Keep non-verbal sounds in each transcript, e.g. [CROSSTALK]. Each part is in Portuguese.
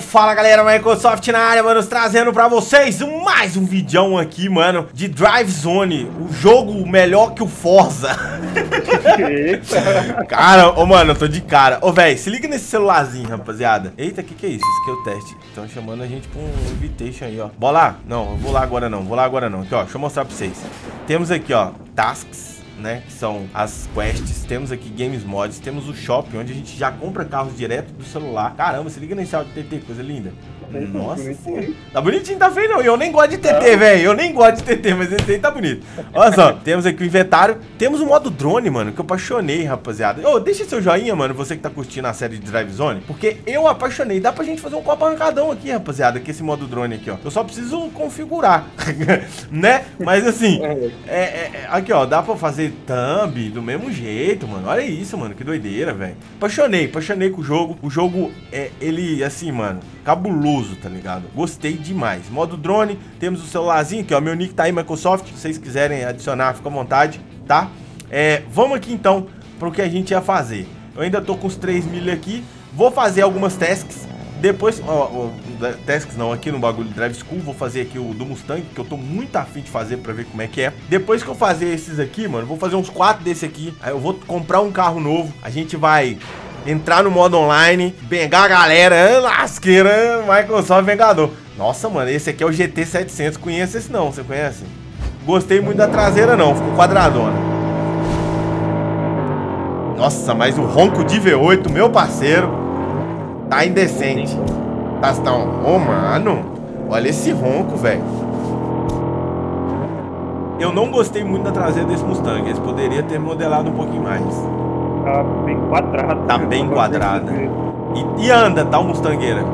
Fala galera, Microsoft na área, mano, trazendo pra vocês mais um vídeo aqui, mano, de Drive Zone, o jogo melhor que o Forza. [LAUGHS] cara, ô oh, mano, eu tô de cara. Ô, oh, velho, se liga nesse celularzinho, rapaziada. Eita, que que é isso? Isso aqui é o teste. Estão chamando a gente pra um invitation aí, ó. Bora lá? Não, eu vou lá agora não, vou lá agora não. Aqui, ó, deixa eu mostrar pra vocês. Temos aqui, ó, tasks né? Que são as quests. Temos aqui games mods, temos o shopping, onde a gente já compra carros direto do celular. Caramba, se liga nesse áudio TT, coisa linda. Nossa, tá bonitinho, tá feio não. Eu nem gosto de TT, velho. Eu nem gosto de TT, mas esse aí tá bonito. Olha só, [LAUGHS] temos aqui o inventário. Temos o modo drone, mano, que eu apaixonei, rapaziada. Ô, oh, deixa seu joinha, mano, você que tá curtindo a série de Drive Zone, porque eu apaixonei. Dá pra gente fazer um copo arrancadão aqui, rapaziada, com esse modo drone aqui, ó. Eu só preciso configurar, [LAUGHS] né? Mas assim, [LAUGHS] é, é, é, aqui, ó, dá pra fazer thumb do mesmo jeito, mano. Olha isso, mano, que doideira, velho. Apaixonei, apaixonei com o jogo. O jogo, é, ele, assim, mano, cabuloso tá ligado? Gostei demais. Modo drone, temos o celularzinho aqui, ó. Meu nick tá aí, Microsoft. Se vocês quiserem adicionar, fica à vontade, tá? É, vamos aqui então pro que a gente ia fazer. Eu ainda tô com os 3 mil aqui. Vou fazer algumas tasks. Depois, ó, ó, tasks não, aqui no bagulho Drive School, vou fazer aqui o do Mustang, que eu tô muito afim de fazer pra ver como é que é. Depois que eu fazer esses aqui, mano, vou fazer uns quatro desse aqui. Aí eu vou comprar um carro novo. A gente vai entrar no modo online, pegar a galera, lasqueira, Microsoft Vengador. Nossa, mano, esse aqui é o GT700, conhece esse não, você conhece? Gostei muito da traseira não, ficou quadradona. Nossa, mas o ronco de V8, meu parceiro, tá indecente. Tá, tá, ô, oh, mano, olha esse ronco, velho. Eu não gostei muito da traseira desse Mustang, eles poderiam ter modelado um pouquinho mais. Tá bem quadrada. Tá bem [LAUGHS] quadrada. E, e, anda, tá, o Mustangueira?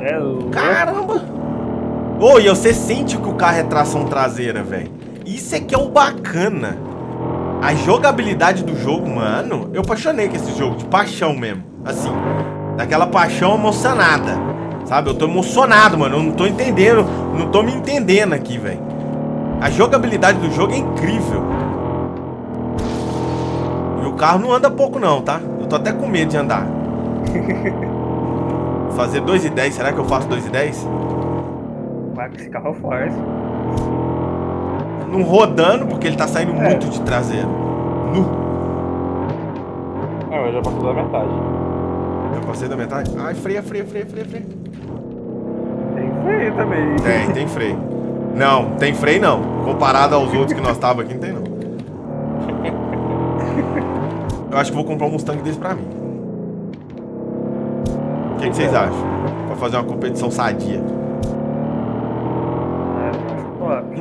É, Caramba! Ô, oh, e você sente que o carro é tração traseira, velho. Isso é que é o bacana. A jogabilidade do jogo, mano, eu apaixonei com esse jogo, de paixão mesmo. Assim, daquela paixão emocionada. Sabe? Eu tô emocionado, mano. Eu não tô entendendo, não tô me entendendo aqui, velho. A jogabilidade do jogo é incrível carro não anda pouco não, tá? Eu tô até com medo de andar. [LAUGHS] Fazer 2,10, será que eu faço 2,10? Vai que esse carro é forte. Não rodando, porque ele tá saindo é. muito de traseiro. Nu. Não, eu já passei da metade. Já passei da metade? Ai, freia, freia, freia, freia, freia. Tem freio também. Tem, tem freio. Não, tem freio não. Comparado aos outros que nós tava aqui, não tem não. [LAUGHS] Eu acho que vou comprar um Mustang desse pra mim. O que, que vocês acham? Pra fazer uma competição sadia.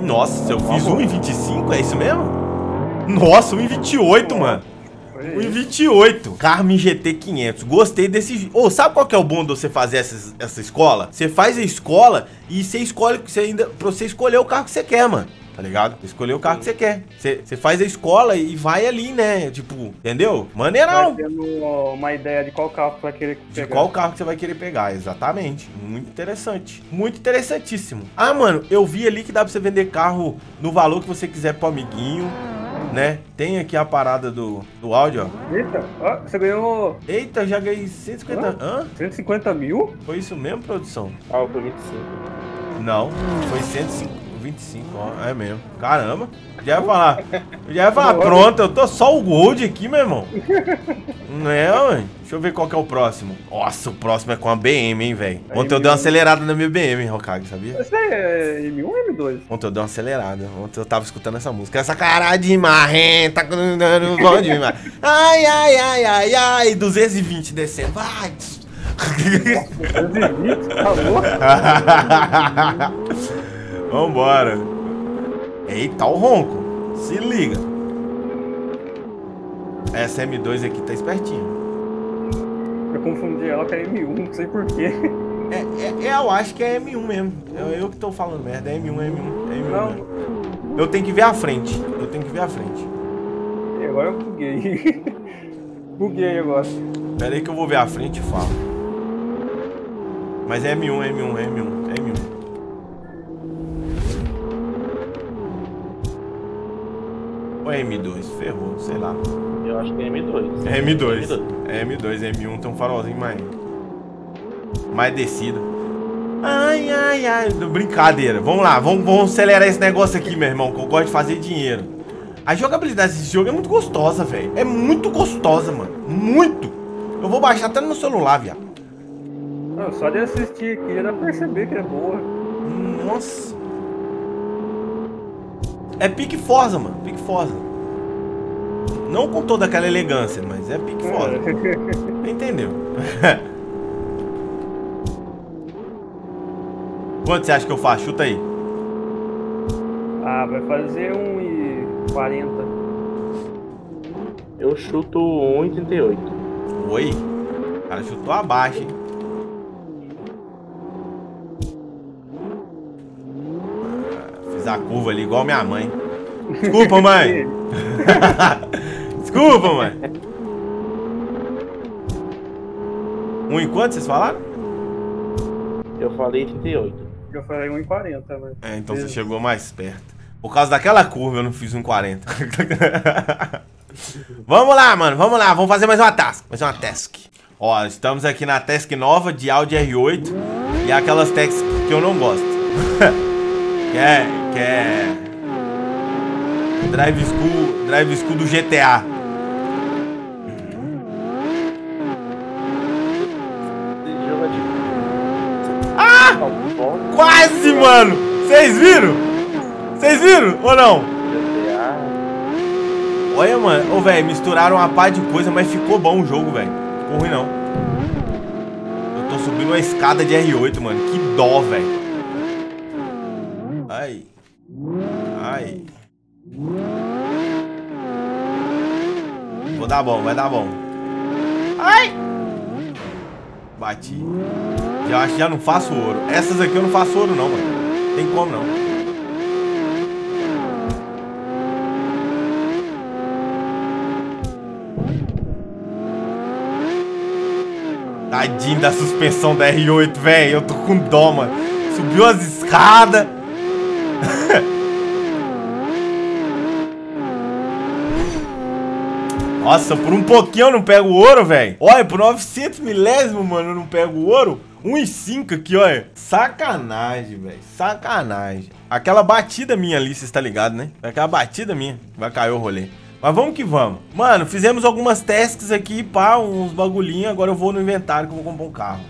Nossa, eu fiz 1,25, é isso mesmo? Nossa, 1,28, mano. 1,28. Carmen GT 500. Gostei desse... Ô, oh, sabe qual que é o bom de você fazer essa, essa escola? Você faz a escola e você escolhe... Você ainda, pra você escolher o carro que você quer, mano tá ligado? Escolher o carro que você quer. Você, você faz a escola e vai ali, né? Tipo, entendeu? Maneirão. Vai tendo uma ideia de qual carro você vai querer pegar. De qual carro que você vai querer pegar, exatamente. Muito interessante. Muito interessantíssimo. Ah, mano, eu vi ali que dá pra você vender carro no valor que você quiser pro amiguinho né? Tem aqui a parada do, do áudio, ó. Eita, ó, você ganhou... Eita, já ganhei 150... Hã? Hã? 150 mil? Foi isso mesmo, produção? Ah, foi 25. Não, foi 150. 25, ó. É mesmo. Caramba. Já ia falar. [LAUGHS] Já ia falar, pronto, eu tô só o Gold aqui, meu irmão. Não é, mãe? Deixa eu ver qual que é o próximo. Nossa, o próximo é com a BM, hein, velho. Ontem eu dei uma acelerada na minha BM, Hokage, sabia? Esse é M1 ou M2? Ontem eu dei uma acelerada. Ontem eu tava escutando essa música.Essa cara de marrenta, bom demais. Ai, ai, ai, ai, ai. 220 descendo. Vai. 220? Tá louco? [LAUGHS] Vambora. Eita, o ronco. Se liga. Essa M2 aqui tá espertinha. Eu confundi ela com a M1, não sei porquê. É, é, eu acho que é M1 mesmo. Eu, eu que tô falando merda. É M1, é M1. É M1 não. Mesmo. Eu tenho que ver a frente. Eu tenho que ver a frente. E agora eu buguei. [LAUGHS] buguei agora. Pera aí que eu vou ver a frente e falo. Mas é M1, é M1, é M1, é M1. Ou é M2? Ferrou, sei lá. Eu acho que é M2. É M2. É M2, M1 tem um farolzinho mais. mais descida. Ai, ai, ai. Brincadeira. Vamos lá, vamos, vamos acelerar esse negócio aqui, meu irmão, que eu gosto de fazer dinheiro. A jogabilidade desse jogo é muito gostosa, velho. É muito gostosa, mano. Muito. Eu vou baixar até no meu celular, viado. Não, só de assistir aqui já perceber que é boa. Nossa. É pique Forza, mano. Pique Forza. Não com toda aquela elegância, mas é pique Forza. [LAUGHS] Entendeu? Quanto você acha que eu faço? Chuta aí. ah, vai fazer 1,40. Eu chuto 1,38. Oi? O cara chutou abaixo, hein? Fiz a curva ali igual minha mãe. Desculpa, mãe. [LAUGHS] Desculpa, mãe. Um em quanto vocês falaram? Eu falei 38. Eu falei 1,40, mas. É, então você chegou mais perto. Por causa daquela curva eu não fiz um 40. [LAUGHS] vamos lá, mano. Vamos lá. Vamos fazer mais uma task. Mais uma task. Ó, estamos aqui na task nova de Audi R8. E é aquelas tasks que eu não gosto. [LAUGHS] que é... Que é... Drive School... Drive School do GTA. Ah! Quase, mano! Vocês viram? Vocês viram ou não? GTA. Olha, mano. Ô, velho, misturaram uma par de coisa, mas ficou bom o jogo, velho. Ficou ruim, não. Eu tô subindo uma escada de R8, mano. Que dó, velho. Ai. Ai. Vou dar bom, vai dar bom. Ai! Bati. Já acho que já não faço ouro. Essas aqui eu não faço ouro, não, mano. Tem como, não. Tadinho da suspensão da R8, velho. Eu tô com dó, mano. Subiu as escadas. Nossa, por um pouquinho eu não pego ouro, velho. Olha, por 900 milésimo, mano, eu não pego ouro. 1,5 aqui, olha. Sacanagem, velho. Sacanagem. Aquela batida minha ali, você está ligado, né? Aquela batida minha. Vai cair o rolê. Mas vamos que vamos. Mano, fizemos algumas tasks aqui, pá, uns bagulhinhos. Agora eu vou no inventário que eu vou comprar um carro.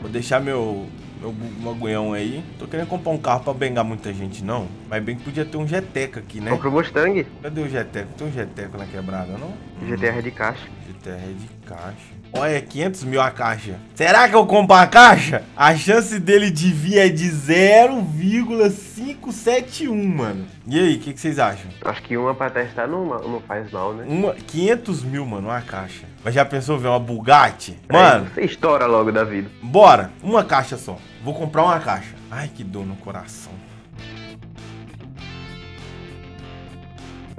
Vou deixar meu, meu bagulhão aí. Tô querendo comprar um carro pra bengar muita gente, não. Mas bem que podia ter um Jeteca aqui, né? Compra o Mustang, Cadê o Jeteca? Tem um Jeteca na quebrada, não? GTR de caixa. GTR de caixa. Olha, 500 mil a caixa. Será que eu compro a caixa? A chance dele de vir é de 0,571, mano. E aí, o que, que vocês acham? Acho que uma pra testar não, não faz mal, né? Uma, 500 mil, mano, uma caixa. Mas já pensou ver uma Bugatti? Mano, Aí Você estoura logo da vida. bora. Uma caixa só. Vou comprar uma caixa. Ai, que dor no coração.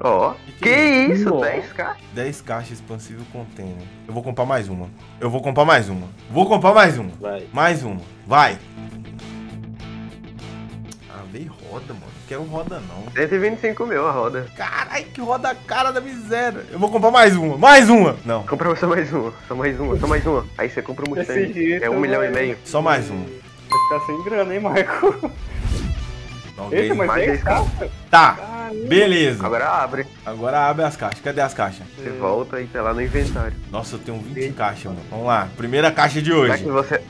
Ó, Que que, que isso, Nossa. 10k? 10 caixas expansível container. Eu vou comprar mais uma. Eu vou comprar mais uma. Vou comprar mais uma. Vai. Mais uma. Vai. Ah, veio roda, mano. Não quero roda, não. 125 mil a roda. Caralho, que roda cara da miséria. Eu vou comprar mais uma. Mais uma. Não, Compra só mais uma, só mais uma, só mais uma. Aí você compra o Mustang. jeito, É um milhão e vai. meio. só mais uma. Vai ficar sem grana, hein, Marco? Não, Eita, mas mais 10 esse caixas? Tá. Beleza. Agora abre, Agora abre as caixas. Cadê as caixas? você volta e tá lá no inventário. Nossa, eu tenho 20 caixas, mano. Vamos lá. Primeira caixa de Será hoje. que você.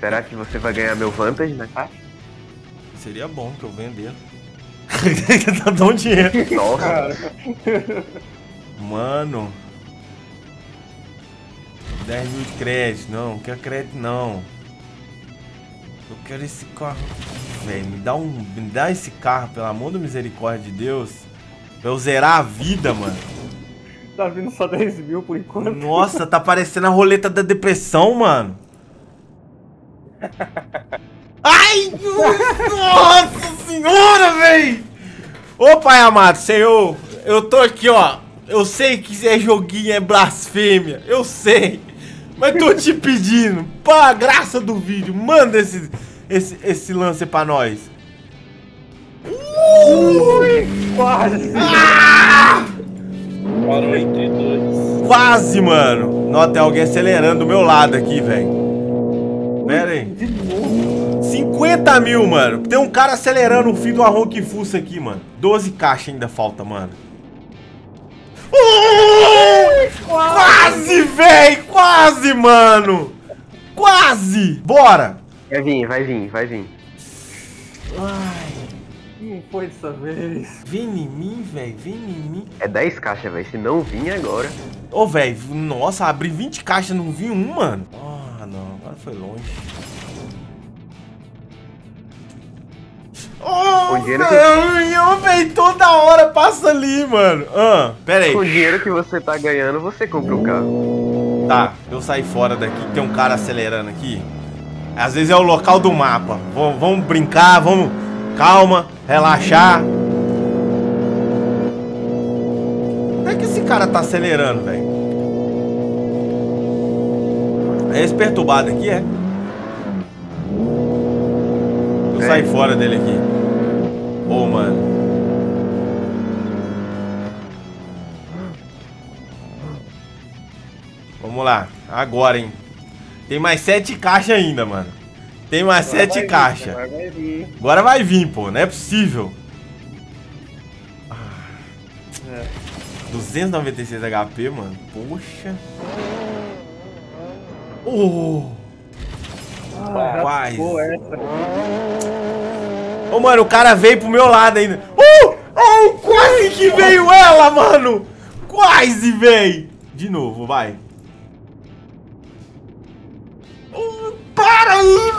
Será que você vai ganhar meu Vantage na caixa? Seria bom que eu vender. Dá um dinheiro. Nossa, Cara, Mano. 10 mil de crédito. Não, não quero crédito não. Eu quero esse carro. Velho, me dá um. Me dá esse carro, pelo amor da misericórdia de Deus. Pra eu zerar a vida, mano. tá vindo só 10 mil por enquanto. Nossa, tá parecendo a roleta da depressão, mano. [LAUGHS] Ai! Nossa senhora, velho! Ô pai amado, senhor, eu tô aqui, ó. Eu sei que é joguinho, é blasfêmia. Eu sei. Mas tô te pedindo, pra graça do vídeo, manda esse, esse, esse lance pra nós. Quase! Parou entre dois. Quase, mano. Não, tem alguém acelerando do meu lado aqui, velho. Pera aí. De novo. 50 mil, mano. Tem um cara acelerando o fio do arranque fuça aqui, mano. 12 caixas ainda falta, mano. Uh! Quase, véi! Quase, mano! Quase! Bora! Vai vir, vai vir, vai vir. Não foi dessa vez. Vem em mim, véi. Vem em mim. É 10 caixas, velho. Se não vir agora. Ô, véi. Nossa, abri 20 caixas, não vi um, mano. Ah, não. Agora foi longe. Oh, O dinheiro que- velho, véi, toda hora passa ali, mano. Ah, pera aí. Com o dinheiro que você tá ganhando, você compra o carro. Tá, eu sair fora daqui, tem um cara acelerando aqui. Às vezes é o local do mapa. Vamos, vamos brincar, vamos. Calma, relaxar. Como é que esse cara tá acelerando, velho? É esse perturbado aqui, é? Eu É. sair fora dele aqui. Ô, mano. Vamos lá, agora, hein? Tem mais sete caixas ainda, mano. Tem mais Agora sete caixas. Agora vai vir. Agora vai vir, pô. Não é possível. É. 296 HP, mano. Poxa. Oh. Ah, Quase. Ô, mano, o cara veio pro meu lado ainda. Uh! Oh, quase que veio ela, mano. Quase, veio. De novo, vai.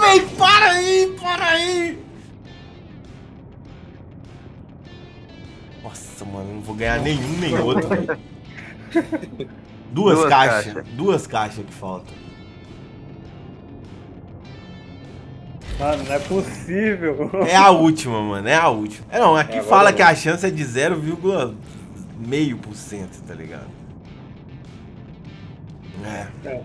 Para aí, velho. Para aí, para aí. Nossa, mano, não vou ganhar nenhum nem [LAUGHS] outro, velho. Duas, Duas caixas. caixas. Duas caixas que faltam. Mano, não é possível. É a última, mano. É a última. É não, aqui É, fala não. que a chance é de 0,5%, tá ligado? É. É.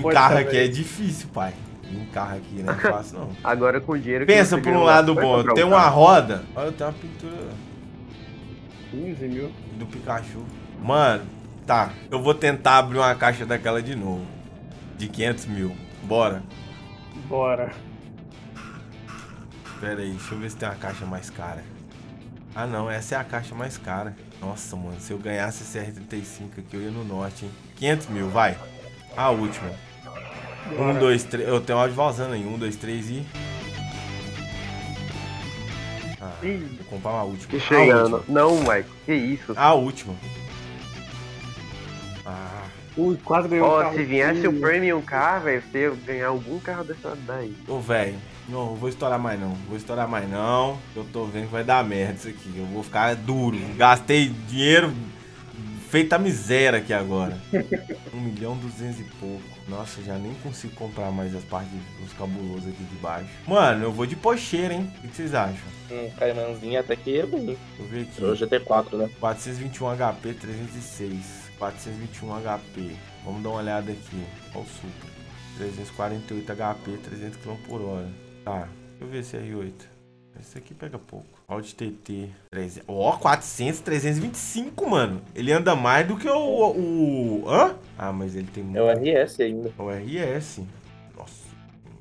Foi carro aqui é difícil, pai. Vir carro aqui não é [LAUGHS] fácil, não. Agora com o dinheiro que Pensa por um lado bom. Tem uma carro. roda. Olha, tem uma pintura 15 mil. do Pikachu. Mano, tá. Eu vou tentar abrir uma caixa daquela de novo. De 500 mil. Bora. Bora. Pera aí, deixa eu ver se tem uma caixa mais cara. Ah não, essa é a caixa mais cara. Nossa, mano, se eu ganhasse esse R35 aqui, eu ia no norte, hein? 500 mil, vai. A última. Um, dois, três. Eu tenho áudio vazando aí. Um, dois, três e. Ah, vou comprar uma última. Chegando. última. Não, Michael. Que isso? A última. Ah, Ui, quase ganhou um Ó, carro. se viesse o. Premium Car, velho, você ia ganhar algum carro dessa daí. ô velho. Não, não vou estourar mais não. Vou estourar mais não. Eu tô vendo que vai dar merda isso aqui. Eu vou ficar duro. Gastei dinheiro feita miséria aqui agora. 1 [LAUGHS] milhão duzentos e pouco. Nossa, já nem consigo comprar mais as partes dos cabulosos aqui de baixo. Mano, eu vou de pocheira, hein? O que vocês acham? Um Caimanzinho até que é bem. Deixa eu ver aqui. O GT4, né? 421 HP, 306. 421 HP. Vamos dar uma olhada aqui. Olha o Supra. 348 HP, 300 km por hora. Tá, deixa eu ver esse R8. Esse aqui pega pouco. Audi TT. 300. Ó, 400, 325, mano. Ele anda mais do que o, o... Hã? Ah, mas ele tem muito... É o RS ainda. É o RS. Nossa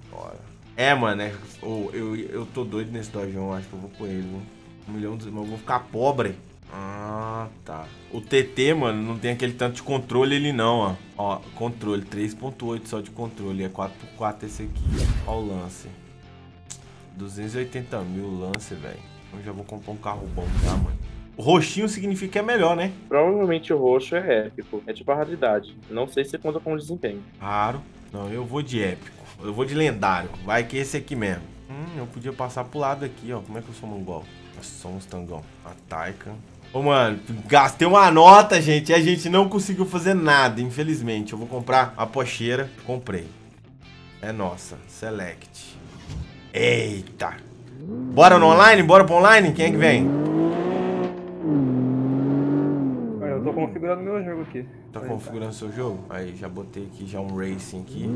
senhora. É, mano, é, ô, eu, eu tô doido nesse Dojão, acho que eu vou com ele. viu? Um milhão de... Mas eu vou ficar pobre. Ah, tá. O TT, mano, não tem aquele tanto de controle ele não, ó. Ó, controle, 3.8 só de controle. É 4x4 esse aqui. Ó o lance. 280 mil lance, velho. Eu já vou comprar um carro bom já, mano. O roxinho significa que é melhor, né? Provavelmente o roxo é épico. É tipo a raridade. Não sei se conta com desempenho. Raro. Não, eu vou de épico. Eu vou de lendário. Vai que esse aqui mesmo. Hum, eu podia passar pro lado aqui, ó. Como é que eu sou mongol? Nós somos tangão. A Taika. Ô, mano, gastei uma nota, gente, e a gente não conseguiu fazer nada, infelizmente. Eu vou comprar a pocheira. Comprei. É nossa. Select. Eita. Bora no online? Bora pro online? Quem é que vem? Eu tô configurando meu jogo aqui. Tá Aí, configurando seu jogo? Aí, já botei aqui já um racing aqui.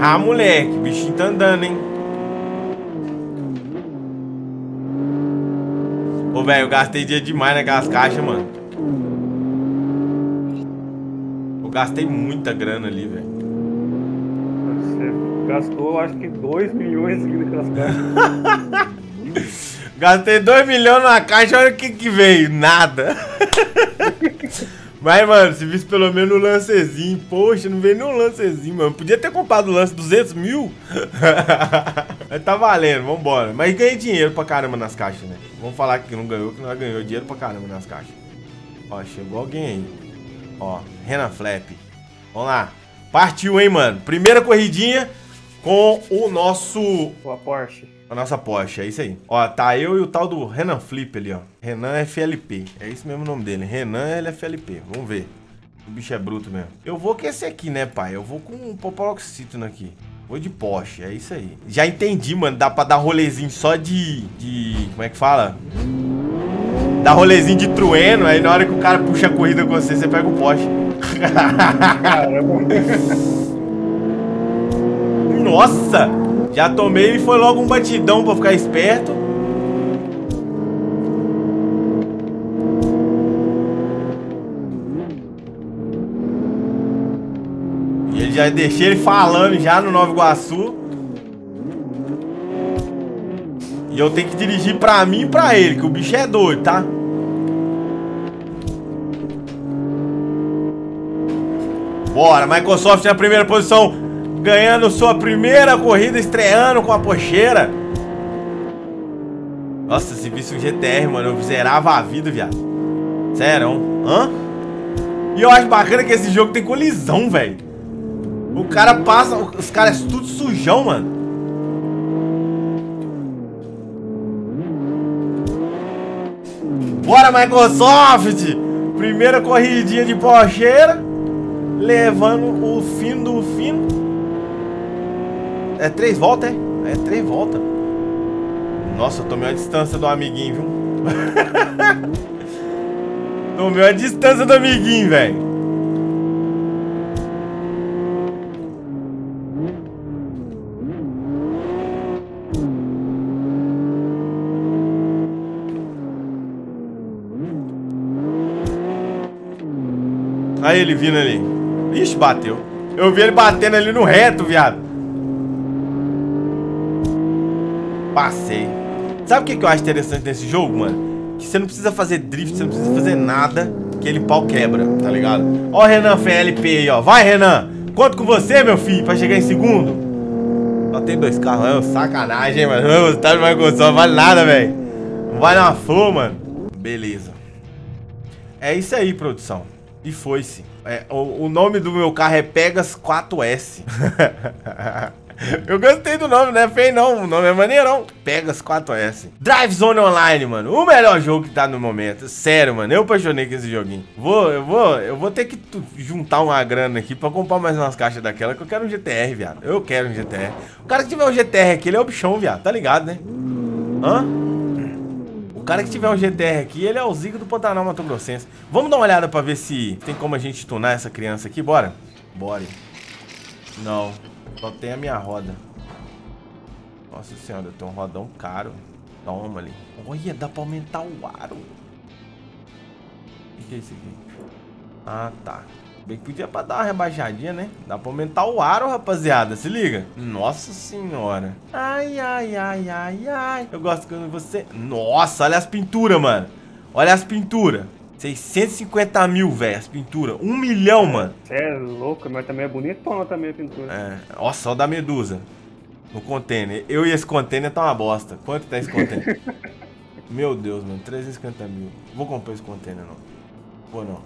Ah, moleque, o bichinho tá andando, hein? Ô, velho, eu gastei dia demais naquelas caixas, mano. Eu gastei muita grana ali, velho. Gastou, acho que 2 milhões aqui naquelas caixas. [LAUGHS] Gastei 2 milhões na caixa, olha o que que veio. Nada. Mas, mano, se visse pelo menos o lancezinho. Poxa, não veio nem um lancezinho, mano. Podia ter comprado o lance 200 mil. [LAUGHS] Mas tá valendo, vambora. Mas ganhei dinheiro pra caramba nas caixas, né? Vamos falar que não ganhou, que nós ganhou dinheiro pra caramba nas caixas. Ó, chegou alguém aí. Ó, Renan Flap. Vamos lá. Partiu, hein, mano. Primeira corridinha com o nosso Com a Porsche. a nossa Porsche, é isso aí. Ó, tá eu e o tal do Renan Flip ali, ó. Renan FLP. É esse mesmo o nome dele. Renan LFLP. Vamos ver. O bicho é bruto mesmo. Eu vou com esse aqui, né, pai? Eu vou com o Popoloxítino aqui. Vou de Porsche, é isso aí. Já entendi, mano. Dá pra dar rolezinho só de... De... Como é que fala? Dá rolezinho de trueno. Aí na hora que o cara puxa a corrida com você, você pega o Porsche. Caramba. [LAUGHS] Nossa! Já tomei e foi logo um batidão pra ficar esperto. E ele já deixei ele falando já no Nova Iguaçu. E eu tenho que dirigir pra mim e pra ele, que o bicho é doido, tá? Bora, Microsoft na primeira posição, ganhando sua primeira corrida, estreando com a pocheira. Nossa, se visse um GTR, mano, eu zerava a vida, viado. Sério, hã? E eu acho bacana que esse jogo tem colisão, velho. O cara passa, os caras tudo sujão, mano. Bora, Microsoft! Primeira corridinha de pocheira. Levando o fim do fim. É três voltas, é? É três voltas. Nossa, eu tomei a distância do amiguinho, viu? [LAUGHS] tomei a distância do amiguinho, velho. Aí ele vindo ali. Ixi, bateu. Eu vi ele batendo ali no reto, viado. Passei. Sabe o que, eu acho interessante nesse jogo, mano? Que você não precisa fazer drift, você não precisa fazer nada, que ele pau quebra, tá ligado? Ó o Renan FLP aí, ó. Vai, Renan! Conto com você, meu filho, pra chegar em segundo. Só tem dois carros, é uma sacanagem, mano. O tá de Microsoft não vale nada, velho. Não vale uma flor, mano. Beleza. É isso aí, produção. E foi-se. É, o, o nome do meu carro é Pegas 4S. [LAUGHS] [LAUGHS] Eu gostei do nome, não é feio não, o nome é maneirão. Pegas 4S. Drive Zone Online, mano. O melhor jogo que tá no momento. Sério, mano. Eu apaixonei com esse joguinho. Vou, eu vou, eu vou ter que juntar uma grana aqui pra comprar mais umas caixas daquela que eu quero um GTR, viado. Eu quero um GTR. O cara que tiver um GTR aqui, ele é o bichão, viado. Tá ligado, né? Hã? O cara que tiver um GTR aqui, ele é o Zico do Pantanal Mato Grossense. Vamos dar uma olhada pra ver se tem como a gente tunar essa criança aqui, bora? Bora. Não, só tem a minha roda. Nossa senhora, eu tenho um rodão caro. Toma ali. Olha, dá pra aumentar o aro. O que, é isso aqui? Ah, tá. Bem que podia pra dar uma rebaixadinha, né? Dá pra aumentar o aro, rapaziada. Se liga. Nossa senhora. Ai, ai, ai, ai, ai. Eu gosto quando você... Nossa, olha as pinturas, mano. Olha as pinturas. 650 mil, velho, as pinturas. Um milhão, mano. Você é louco, mas também é bonitona também a pintura. É. Olha o da Medusa. No container. Eu e esse container tá uma bosta. Quanto tá esse container? [LAUGHS] Meu Deus, mano. 350 mil. Vou comprar esse container, não. Vou não.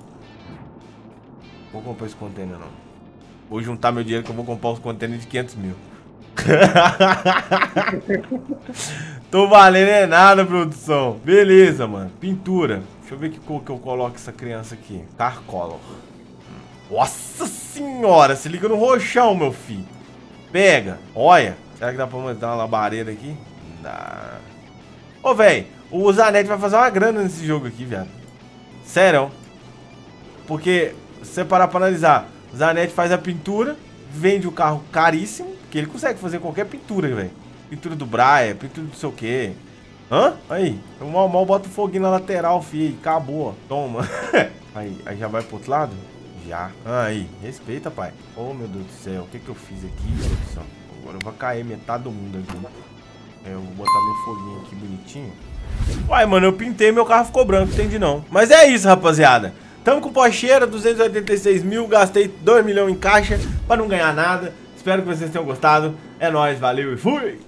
Vou comprar esse container, não. Vou juntar meu dinheiro que eu vou comprar os containers de 500 mil. [LAUGHS] [LAUGHS] Tô valendo é nada, produção. Beleza, mano. Pintura. Deixa eu ver que cor que eu coloco essa criança aqui. Car color. Nossa senhora, se liga no roxão, meu filho. Pega, olha. Será que dá pra montar uma labareda aqui? Dá. Ô, velho, o Zanetti vai fazer uma grana nesse jogo aqui, viado. Sério. Porque, se você parar pra analisar, o Zanetti faz a pintura, vende o carro caríssimo, que ele consegue fazer qualquer pintura, velho. Pintura do Braia, pintura do sei o quê. Hã? Aí, o mal mal o foguinho na lateral, fi. Acabou. Toma. [LAUGHS] aí, aí já vai pro outro lado? Já. Aí, respeita, pai. Oh, meu Deus do céu. O que que eu fiz aqui, produção? Agora vai cair metade do mundo aqui. É, eu vou botar meu foguinho aqui bonitinho. Uai, mano, eu pintei meu carro ficou branco, entendi não. Mas é isso, rapaziada. Tamo com Pocheira, 286 mil, gastei 2 milhões em caixa pra não ganhar nada. Espero que vocês tenham gostado. É nóis, valeu e fui!